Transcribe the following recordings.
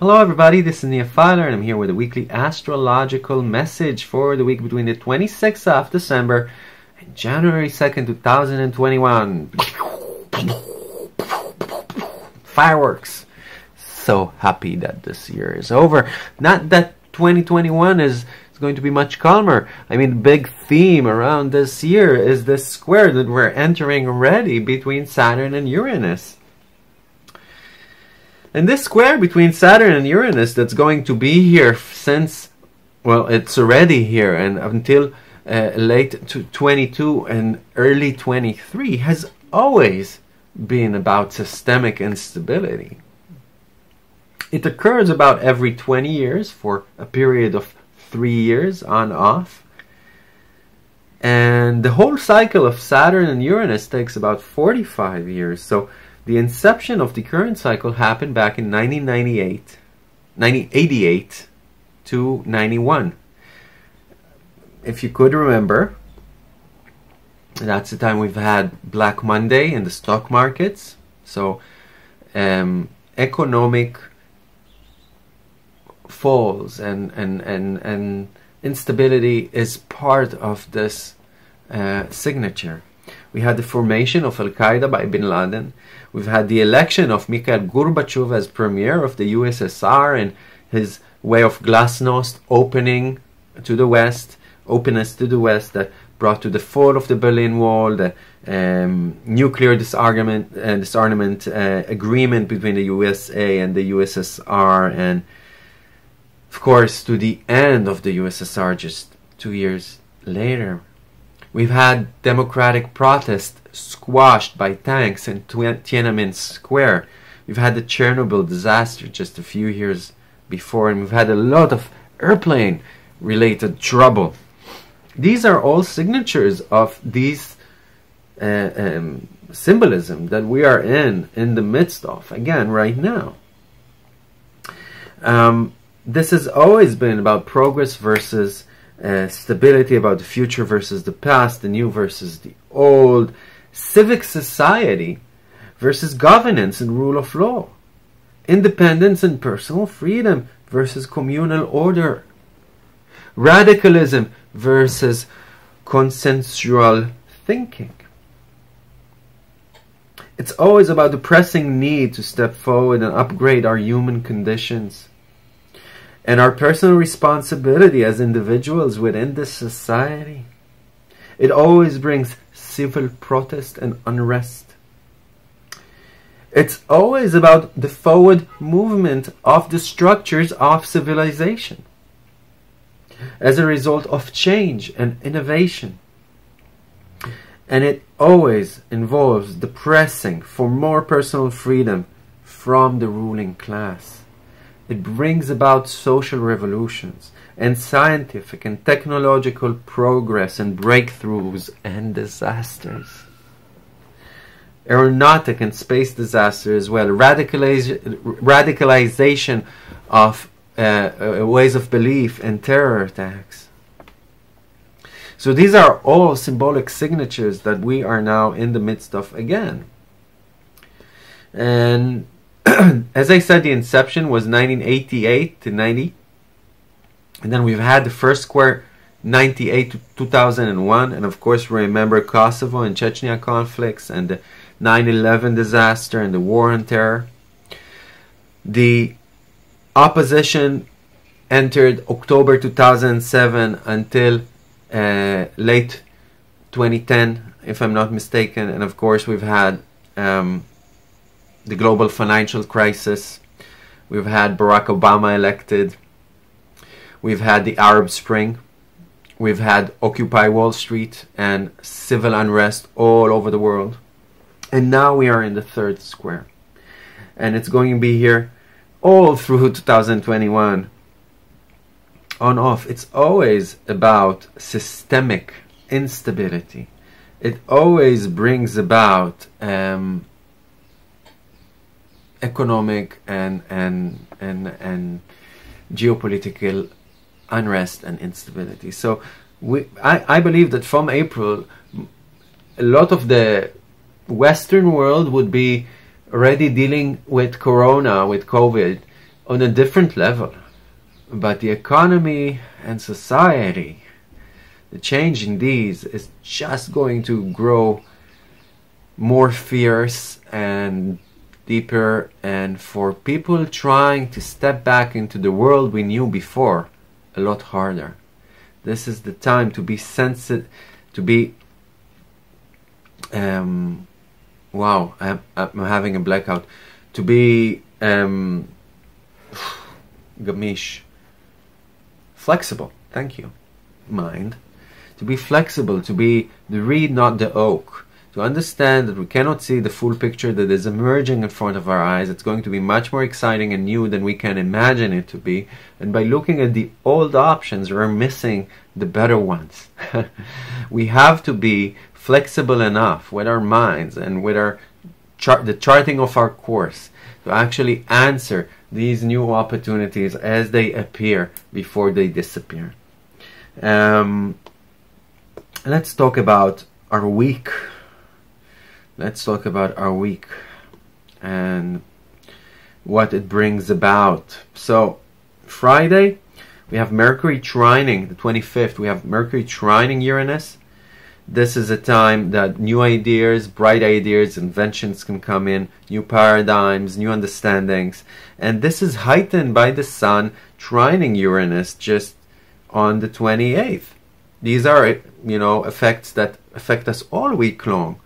Hello everybody, this is Nia Fyler and I'm here with a weekly astrological message for the week between the 26th of December and January 2nd, 2021. Fireworks. So happy that this year is over. Not that 2021 is, is going to be much calmer. I mean, the big theme around this year is this square that we're entering already between Saturn and Uranus. And this square between Saturn and Uranus that's going to be here since, well, it's already here and until uh, late 22 and early 23 has always been about systemic instability. It occurs about every 20 years for a period of three years on off. And the whole cycle of Saturn and Uranus takes about 45 years. So the inception of the current cycle happened back in 1998, 1988 to 91. If you could remember, that's the time we've had Black Monday in the stock markets. So, um, economic falls and, and, and, and instability is part of this uh, signature. We had the formation of Al Qaeda by bin Laden. We've had the election of Mikhail Gorbachev as premier of the USSR and his way of glasnost opening to the West, openness to the West that brought to the fall of the Berlin Wall, the um, nuclear disarmament, uh, disarmament uh, agreement between the USA and the USSR, and of course to the end of the USSR just two years later. We've had democratic protest squashed by tanks in Tiananmen Square. We've had the Chernobyl disaster just a few years before, and we've had a lot of airplane related trouble. These are all signatures of these uh, um, symbolism that we are in in the midst of again right now. Um, this has always been about progress versus uh, stability, about the future versus the past, the new versus the old, civic society versus governance and rule of law, independence and personal freedom versus communal order, radicalism versus consensual thinking. It's always about the pressing need to step forward and upgrade our human conditions and our personal responsibility as individuals within this society. It always brings civil protest and unrest. It's always about the forward movement of the structures of civilization as a result of change and innovation. And it always involves the pressing for more personal freedom from the ruling class. It brings about social revolutions and scientific and technological progress and breakthroughs and disasters. Aeronautic and space disaster as well, radicaliz- radicalization of uh, uh, ways of belief and terror attacks. So these are all symbolic signatures that we are now in the midst of again. And as I said, the inception was 1988 to 90. And then we've had the first square 98 to 2001. And of course, we remember Kosovo and Chechnya conflicts and the 9 11 disaster and the war on terror. The opposition entered October 2007 until uh, late 2010, if I'm not mistaken. And of course, we've had um, the global financial crisis. We've had Barack Obama elected. We've had the Arab Spring. We've had Occupy Wall Street and civil unrest all over the world. And now we are in the third square. And it's going to be here all through 2021. On off. It's always about systemic instability. It always brings about um, economic and and and and geopolitical unrest and instability. So we, I, I believe that from April, a lot of the Western world would be already dealing with Corona, with COVID, on a different level. But the economy and society, the change in these is just going to grow more fierce and deeper and for people trying to step back into the world we knew before a lot harder. This is the time to be sensitive, to be um, wow, I'm, I'm having a blackout. To be um, gamish, flexible. Thank you, mind. To be flexible, to be the reed, not the oak. To understand that we cannot see the full picture that is emerging in front of our eyes, it's going to be much more exciting and new than we can imagine it to be. And by looking at the old options, we're missing the better ones. we have to be flexible enough with our minds and with our chart, the charting of our course to actually answer these new opportunities as they appear before they disappear. Um, let's talk about our week. Let's talk about our week and what it brings about. So, Friday, we have Mercury trining, the 25th, we have Mercury trining Uranus this is a time that new ideas, bright ideas, inventions can come in, new paradigms, new understandings. And this is heightened by the Sun trining Uranus just on the 28th. These are, you know, effects that affect us all week long.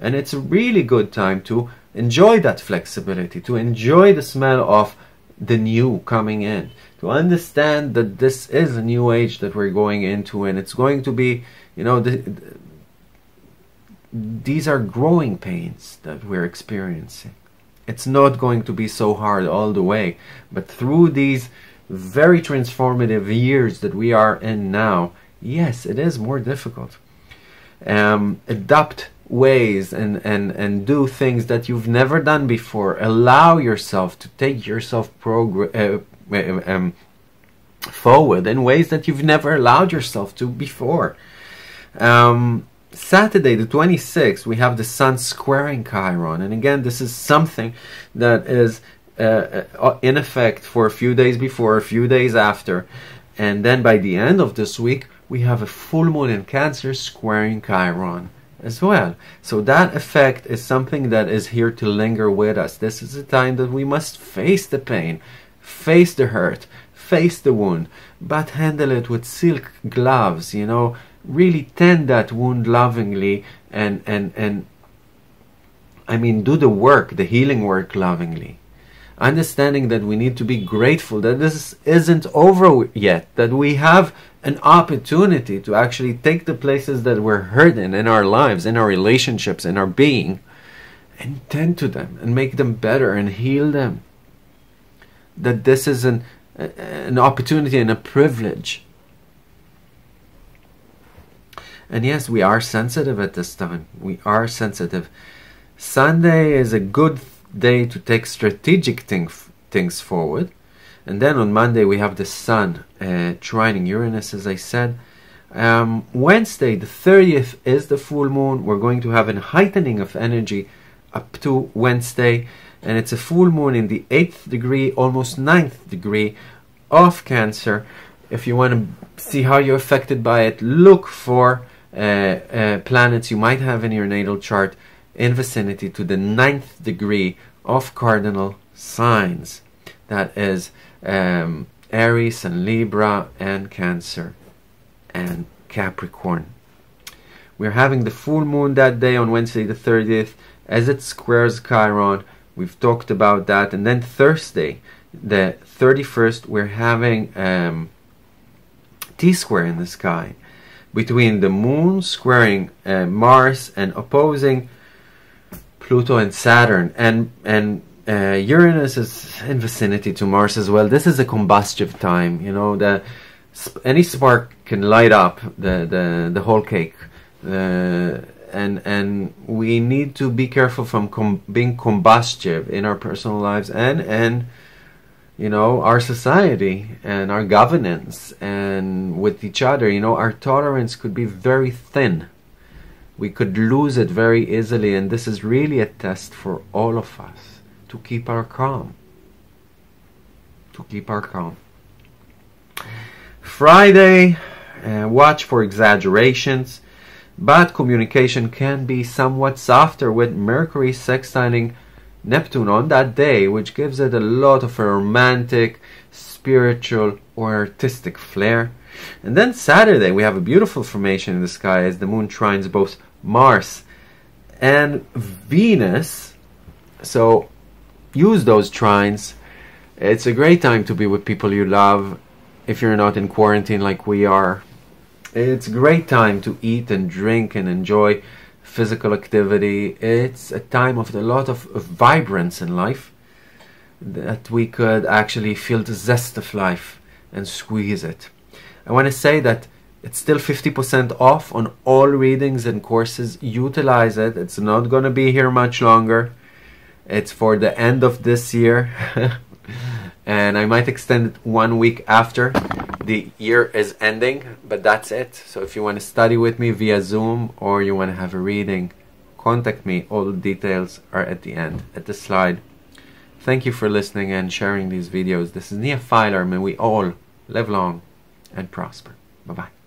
And it's a really good time to enjoy that flexibility, to enjoy the smell of the new coming in, to understand that this is a new age that we're going into and it's going to be, you know, the, these are growing pains that we're experiencing. It's not going to be so hard all the way, but through these very transformative years that we are in now, yes, it is more difficult. Um, adopt ways and, and, and do things that you've never done before. Allow yourself to take yourself progr- uh, uh, um, forward in ways that you've never allowed yourself to before. Um, Saturday, the 26th, we have the Sun squaring Chiron. And again, this is something that is uh, uh, in effect for a few days before, a few days after. And then by the end of this week, we have a full moon in Cancer squaring Chiron as well. So that effect is something that is here to linger with us. This is a time that we must face the pain, face the hurt, face the wound, but handle it with silk gloves, you know, really tend that wound lovingly and and and I mean do the work, the healing work lovingly. Understanding that we need to be grateful that this isn't over yet, that we have an opportunity to actually take the places that we're hurting in our lives, in our relationships, in our being, and tend to them and make them better and heal them. That this is an, an opportunity and a privilege and yes, we are sensitive at this time. We are sensitive. Sunday is a good day to take strategic thing, things forward. And then on Monday we have the Sun uh, trining Uranus, as I said. Um, Wednesday, the 30th, is the full moon. We're going to have a heightening of energy up to Wednesday. And it's a full moon in the 8th degree, almost 9th degree of Cancer. If you want to see how you're affected by it, look for uh, uh, planets you might have in your natal chart in vicinity to the ninth degree of cardinal signs. That is um, Aries and Libra and Cancer and Capricorn. We're having the full moon that day on Wednesday the 30th as it squares Chiron. We've talked about that. And then Thursday, the 31st, we're having um, T square in the sky between the moon squaring uh, Mars and opposing Pluto and Saturn and and uh, Uranus is in vicinity to Mars as well. This is a combustive time, you know. The any spark can light up the the, the whole cake, uh, and and we need to be careful from com being combustive in our personal lives and and you know, our society and our governance and with each other, you know, our tolerance could be very thin. We could lose it very easily, and this is really a test for all of us to keep our calm, to keep our calm. Friday, uh, watch for exaggerations. Bad communication can be somewhat softer with Mercury sextiling Neptune on that day, which gives it a lot of a romantic, spiritual, or artistic flair. And then Saturday, we have a beautiful formation in the sky as the moon trines both Mars and Venus. So use those trines. It's a great time to be with people you love if you're not in quarantine like we are. It's a great time to eat and drink and enjoy physical activity. It's a time of a lot of, vibrance in life that we could actually feel the zest of life and squeeze it. I want to say that it's still 50% off on all readings and courses. Utilize it. It's not going to be here much longer. It's for the end of this year. and I might extend it one week after the year is ending, but that's it. So if you want to study with me via Zoom or you want to have a reading, contact me. All the details are at the end, at the slide. Thank you for listening and sharing these videos. This is Nia Fyler. May we all live long and prosper. Bye bye.